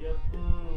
Yep.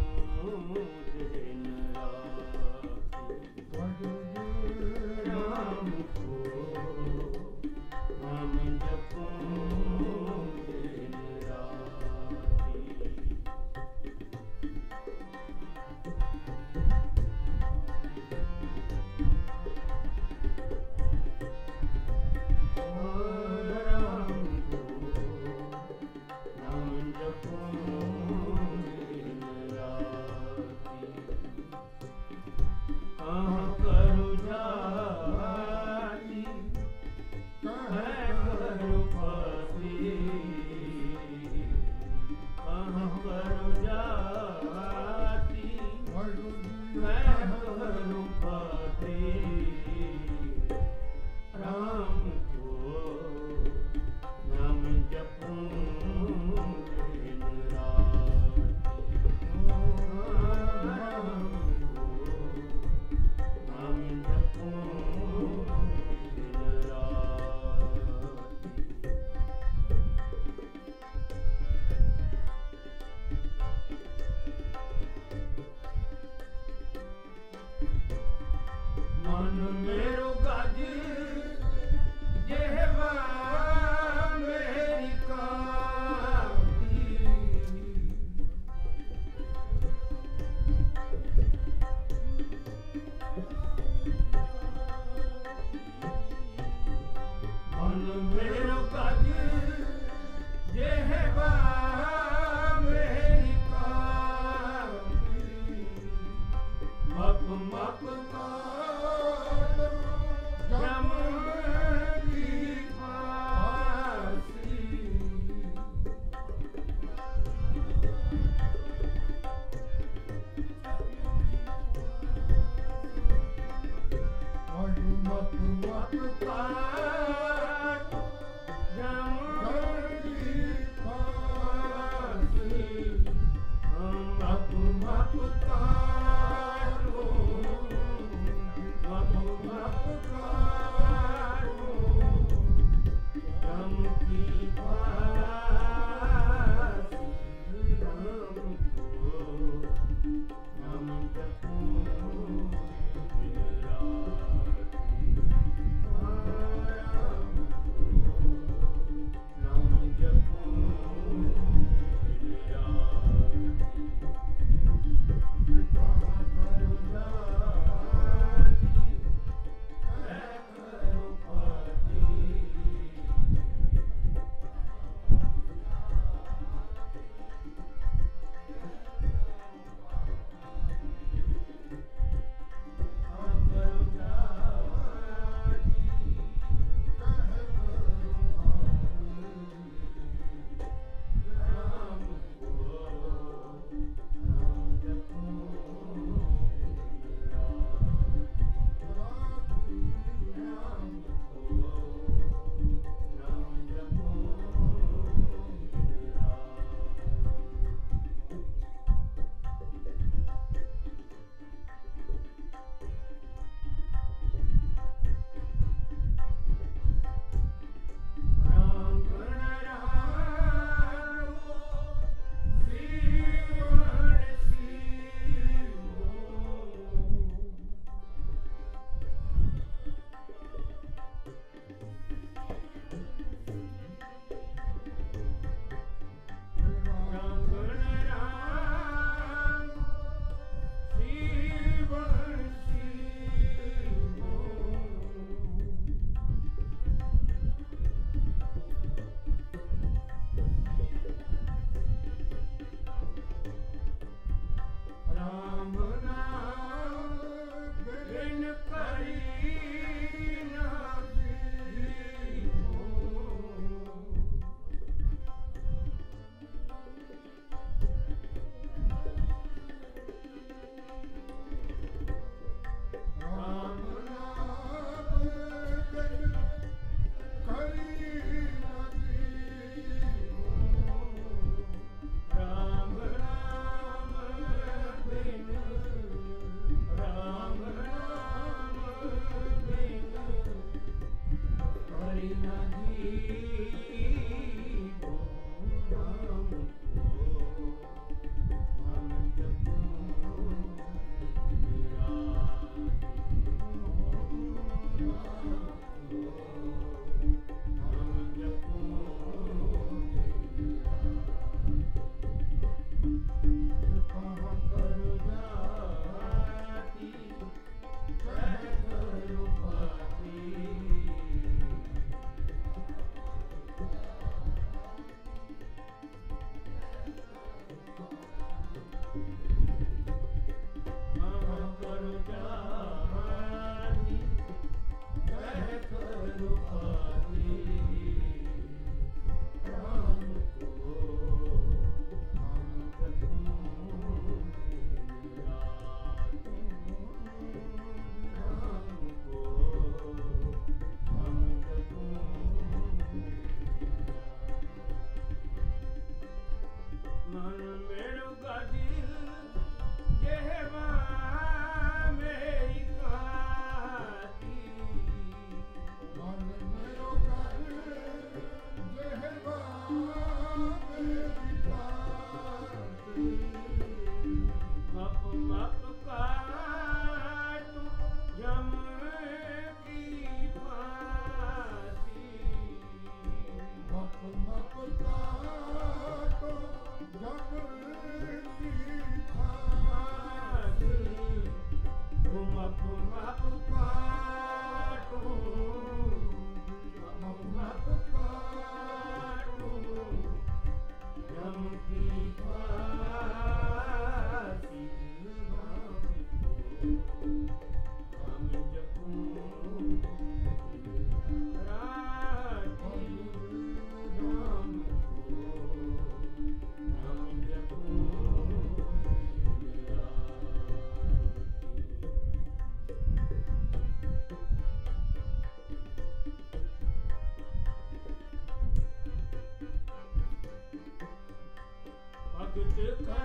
good to come.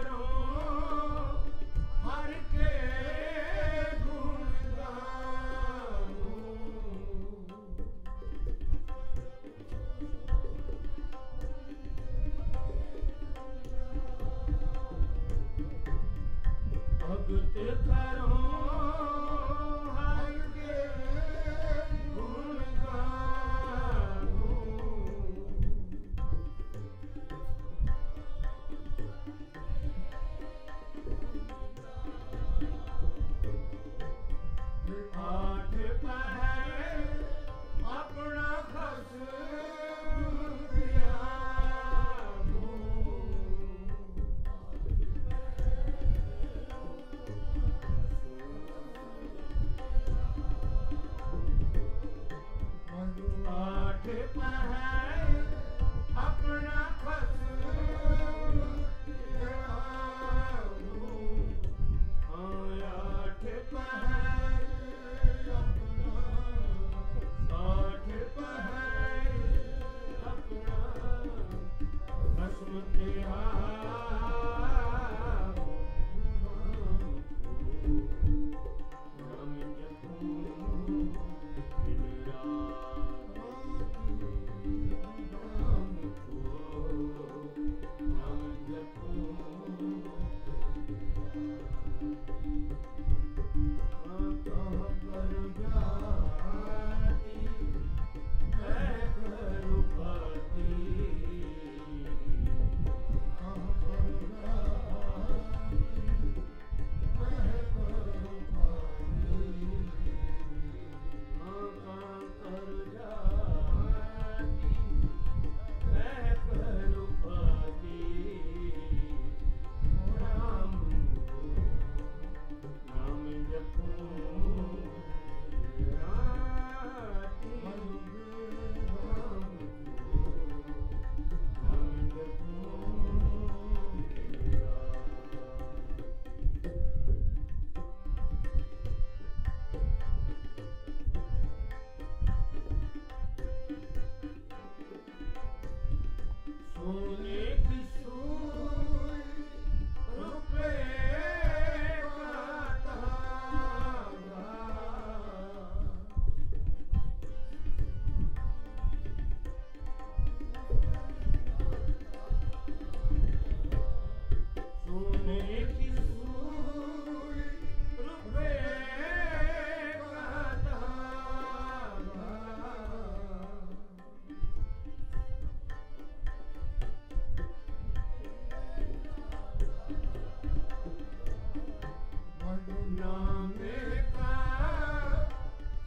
ਨਾਮੇ ਕਾ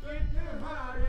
ਚਿਤ ਹਰ